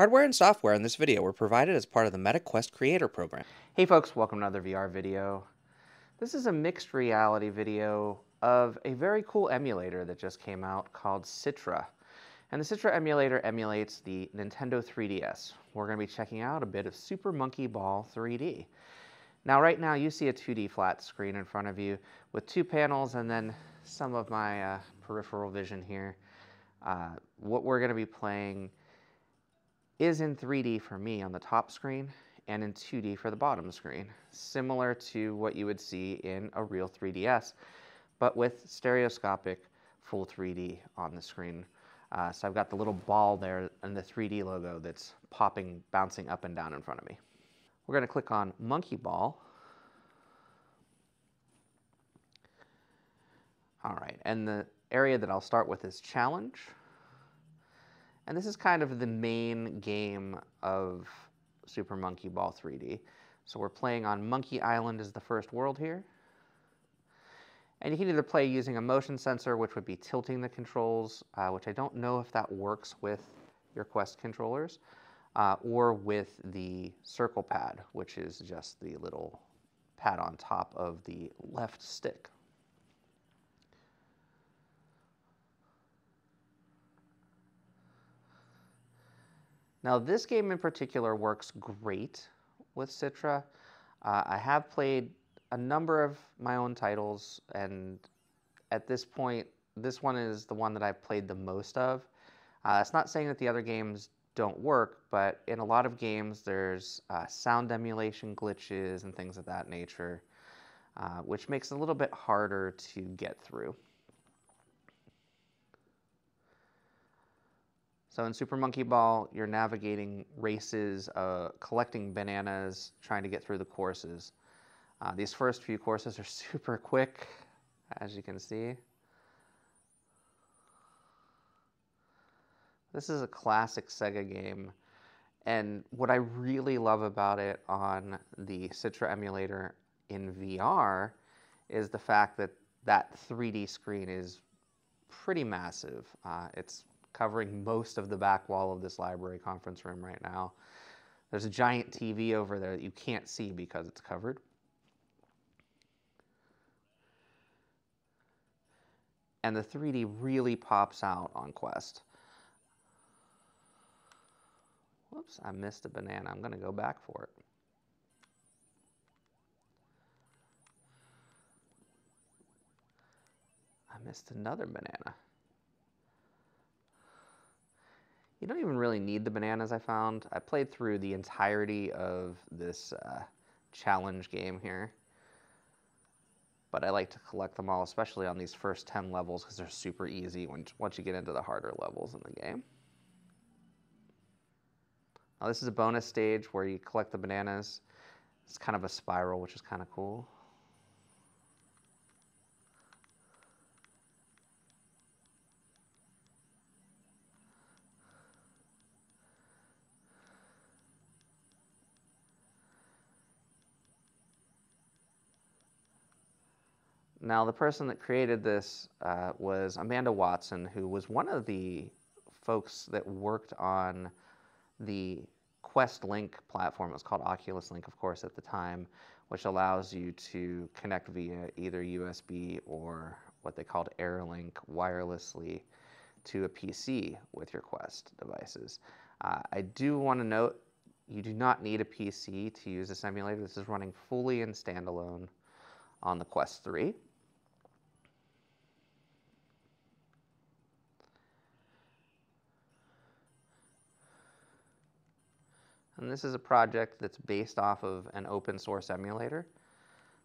Hardware and software in this video were provided as part of the MetaQuest Creator Program. Hey folks, welcome to another VR video. This is a mixed reality video of a very cool emulator that just came out called Citra. And the Citra emulator emulates the Nintendo 3DS. We're going to be checking out a bit of Super Monkey Ball 3D. Now right now you see a 2D flat screen in front of you with two panels and then some of my uh, peripheral vision here. Uh, what we're going to be playing is in 3D for me on the top screen and in 2D for the bottom screen, similar to what you would see in a real 3DS, but with stereoscopic full 3D on the screen. Uh, so I've got the little ball there and the 3D logo that's popping, bouncing up and down in front of me. We're going to click on Monkey Ball. All right, and the area that I'll start with is Challenge. And this is kind of the main game of Super Monkey Ball 3D. So we're playing on Monkey Island as the first world here. And you can either play using a motion sensor, which would be tilting the controls, uh, which I don't know if that works with your Quest controllers, uh, or with the circle pad, which is just the little pad on top of the left stick. Now this game in particular works great with Citra. Uh, I have played a number of my own titles and at this point, this one is the one that I've played the most of. Uh, it's not saying that the other games don't work, but in a lot of games there's uh, sound emulation glitches and things of that nature, uh, which makes it a little bit harder to get through. So in Super Monkey Ball, you're navigating races, uh, collecting bananas, trying to get through the courses. Uh, these first few courses are super quick, as you can see. This is a classic Sega game, and what I really love about it on the Citra emulator in VR is the fact that that 3D screen is pretty massive. Uh, it's covering most of the back wall of this library conference room right now. There's a giant TV over there that you can't see because it's covered. And the 3D really pops out on Quest. Whoops, I missed a banana. I'm going to go back for it. I missed another banana. You don't even really need the bananas I found. I played through the entirety of this uh, challenge game here. But I like to collect them all, especially on these first 10 levels because they're super easy when, once you get into the harder levels in the game. Now this is a bonus stage where you collect the bananas. It's kind of a spiral, which is kind of cool. Now, the person that created this uh, was Amanda Watson, who was one of the folks that worked on the Quest Link platform. It was called Oculus Link, of course, at the time, which allows you to connect via either USB or what they called AirLink wirelessly to a PC with your Quest devices. Uh, I do want to note you do not need a PC to use this emulator. This is running fully in standalone on the Quest 3. And this is a project that's based off of an open source emulator.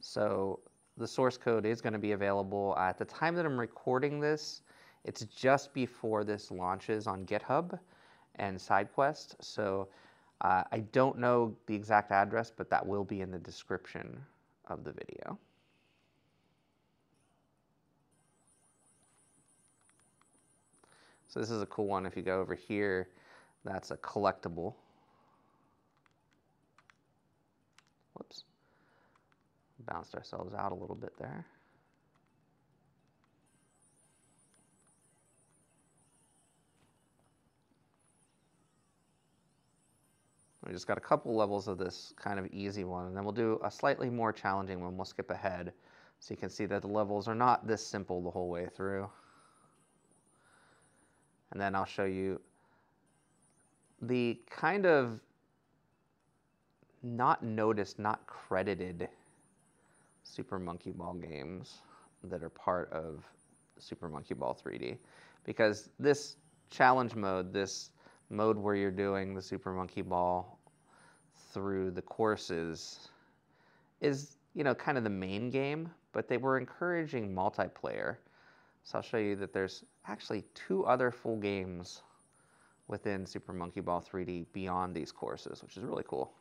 So the source code is going to be available. at the time that I'm recording this, it's just before this launches on GitHub and SideQuest. So uh, I don't know the exact address, but that will be in the description of the video. So this is a cool one. If you go over here, that's a collectible. Whoops. Bounced ourselves out a little bit there. We just got a couple levels of this kind of easy one, and then we'll do a slightly more challenging one. We'll skip ahead so you can see that the levels are not this simple the whole way through. And then I'll show you the kind of not noticed, not credited Super Monkey Ball games that are part of Super Monkey Ball 3D. Because this challenge mode, this mode where you're doing the Super Monkey Ball through the courses, is you know kind of the main game, but they were encouraging multiplayer. So I'll show you that there's actually two other full games within Super Monkey Ball 3D beyond these courses, which is really cool.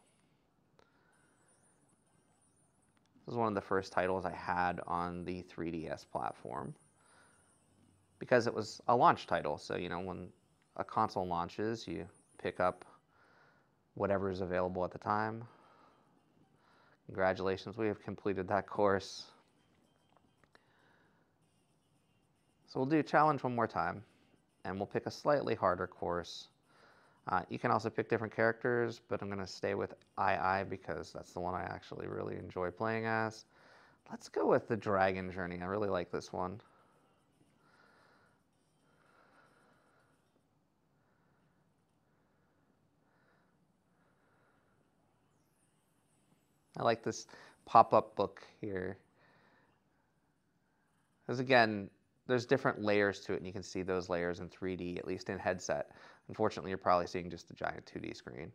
This was one of the first titles I had on the 3DS platform because it was a launch title. So, you know, when a console launches, you pick up whatever is available at the time. Congratulations, we have completed that course. So we'll do challenge one more time, and we'll pick a slightly harder course. Uh, you can also pick different characters, but I'm going to stay with AiAi because that's the one I actually really enjoy playing as. Let's go with the Dragon Journey. I really like this one. I like this pop-up book here. Because again, there's different layers to it, and you can see those layers in 3D, at least in headset. Unfortunately, you're probably seeing just a giant 2D screen.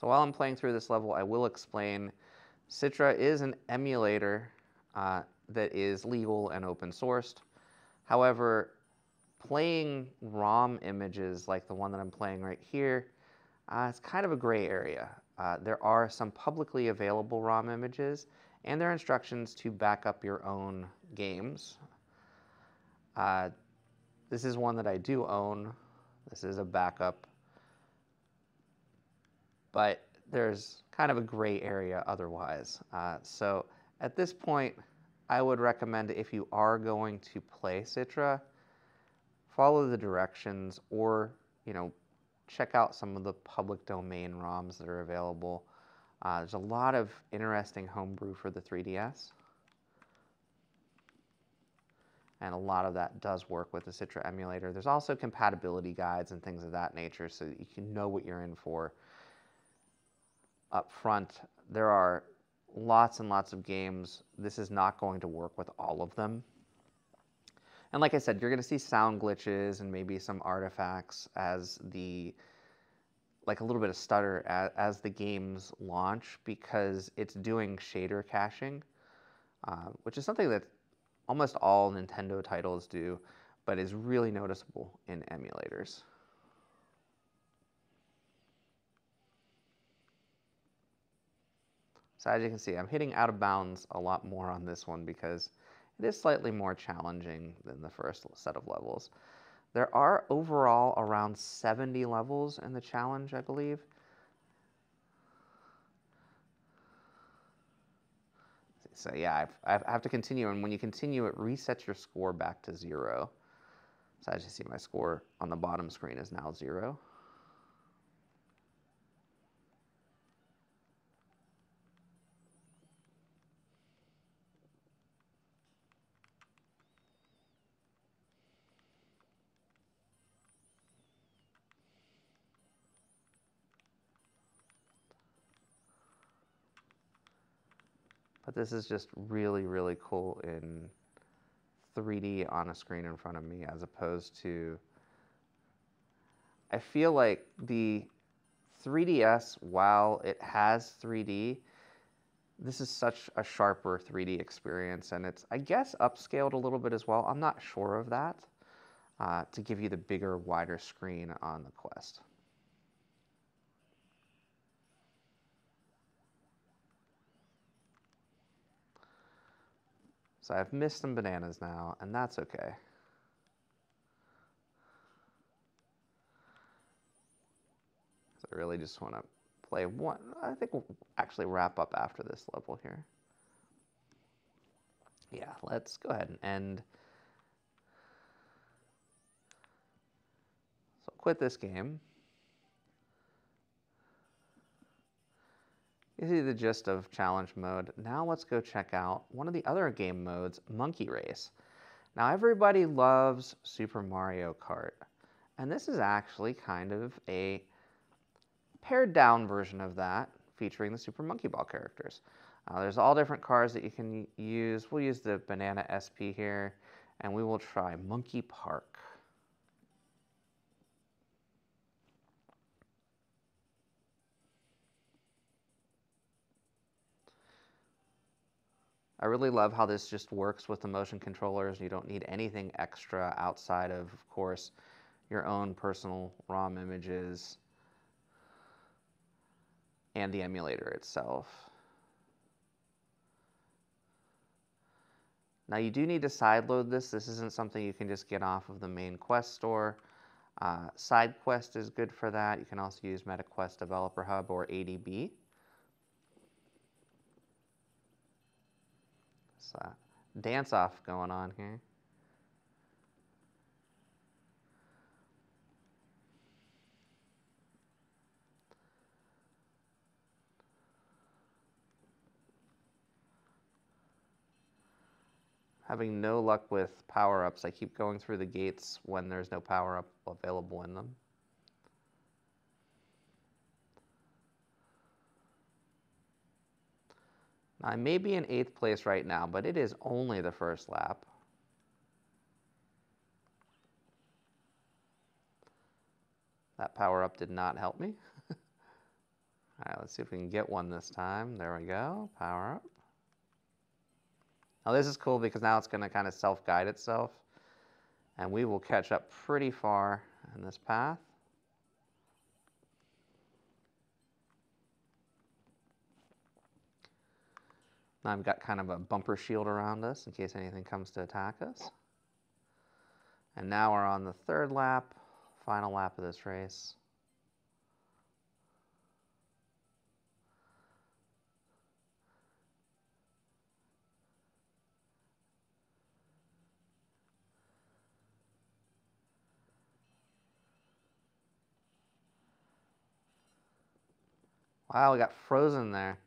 So while I'm playing through this level, I will explain Citra is an emulator uh, that is legal and open sourced. However, playing ROM images like the one that I'm playing right here, uh, it's kind of a gray area. Uh, there are some publicly available ROM images, and there are instructions to back up your own games. Uh, this is one that I do own. This is a backup. But there's kind of a gray area otherwise. Uh, so at this point, I would recommend if you are going to play Citra, follow the directions or, you know, check out some of the public domain ROMs that are available. Uh, there's a lot of interesting homebrew for the 3DS. And a lot of that does work with the Citra emulator. There's also compatibility guides and things of that nature so that you can know what you're in for up front. There are lots and lots of games. This is not going to work with all of them. And like I said, you're going to see sound glitches and maybe some artifacts as the, like a little bit of stutter as, as the games launch because it's doing shader caching, uh, which is something that almost all Nintendo titles do, but is really noticeable in emulators. So as you can see, I'm hitting out of bounds a lot more on this one because it is slightly more challenging than the first set of levels. There are overall around 70 levels in the challenge, I believe. So yeah, I've, I have to continue, and when you continue, it resets your score back to zero. So as you see, my score on the bottom screen is now zero. But this is just really, really cool in 3D on a screen in front of me as opposed to. I feel like the 3DS, while it has 3D, this is such a sharper 3D experience, and it's, I guess, upscaled a little bit as well. I'm not sure of that uh, to give you the bigger, wider screen on the Quest. So I've missed some bananas now, and that's okay. So I really just want to play one. I think we'll actually wrap up after this level here. Yeah, let's go ahead and end. So quit this game. You see the gist of challenge mode. Now let's go check out one of the other game modes, Monkey Race. Now everybody loves Super Mario Kart, and this is actually kind of a pared down version of that featuring the Super Monkey Ball characters. Uh, there's all different cars that you can use. We'll use the Banana SP here, and we will try Monkey Park. I really love how this just works with the motion controllers. You don't need anything extra outside of, of course, your own personal ROM images and the emulator itself. Now you do need to sideload this. This isn't something you can just get off of the main Quest store. Uh, SideQuest is good for that. You can also use MetaQuest Developer Hub or ADB. A dance off going on here. having no luck with power-ups. I keep going through the gates when there's no power-up available in them. I may be in eighth place right now, but it is only the first lap. That power-up did not help me. All right, let's see if we can get one this time. There we go, power-up. Now this is cool because now it's going to kind of self-guide itself and we will catch up pretty far in this path. Now I've got kind of a bumper shield around us in case anything comes to attack us. And now we're on the third lap, final lap of this race. Wow, we got frozen there.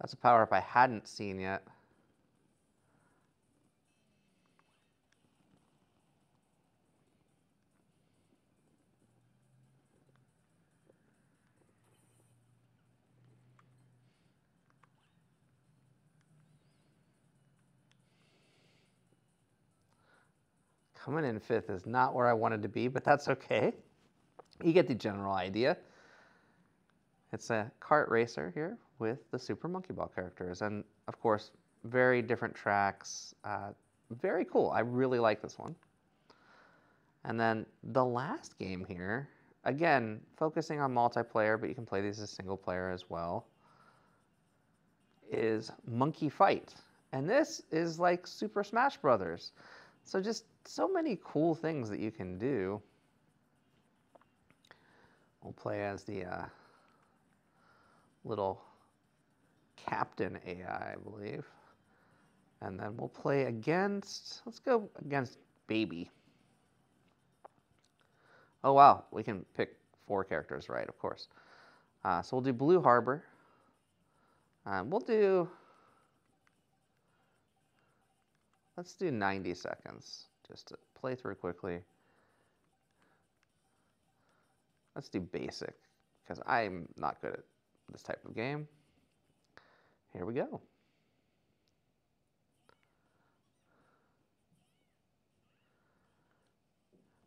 That's a power-up I hadn't seen yet. Coming in fifth is not where I wanted to be, but that's okay. You get the general idea. It's a kart racer here with the Super Monkey Ball characters. And of course, very different tracks. Uh, very cool. I really like this one. And then the last game here, again, focusing on multiplayer, but you can play these as single player as well, is Monkey Fight. And this is like Super Smash Brothers. So just so many cool things that you can do. We'll play as the uh, little captain AI, I believe. And then we'll play against, let's go against baby. Oh wow, we can pick four characters, right, of course. Uh, so we'll do Blue Harbor. We'll do, let's do 90 seconds just to play through quickly. Let's do basic because I'm not good at this type of game. Here we go.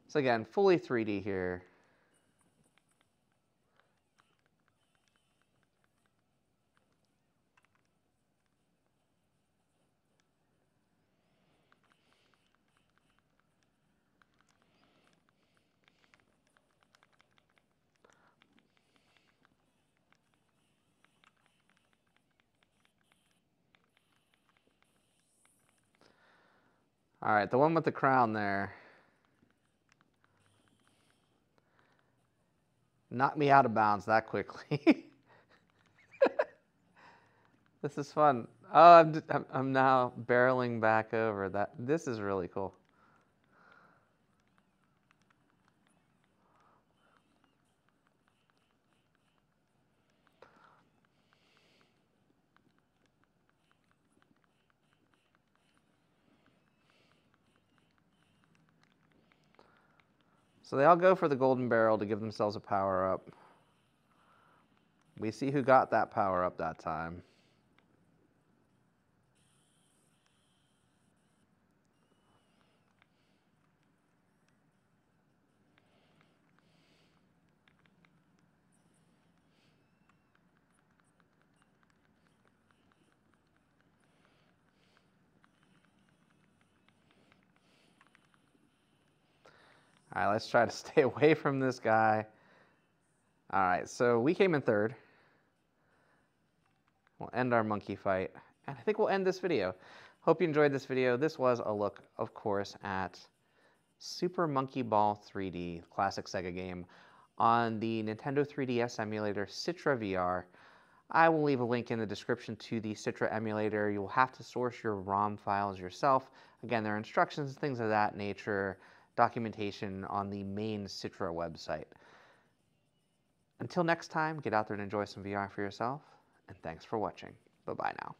So again, fully 3D here. All right, the one with the crown there. Knocked me out of bounds that quickly. This is fun. Oh, I'm, I'm now barreling back over that. This is really cool. So they all go for the golden barrel to give themselves a power up. We see who got that power up that time. All right, let's try to stay away from this guy. All right, so we came in third. We'll end our monkey fight. And I think we'll end this video. Hope you enjoyed this video. This was a look, of course, at Super Monkey Ball 3D, classic Sega game, on the Nintendo 3DS emulator Citra VR. I will leave a link in the description to the Citra emulator. You will have to source your ROM files yourself. Again, there are instructions, things of that nature documentation on the main Citra website. Until next time, get out there and enjoy some VR for yourself, and thanks for watching. Bye-bye now.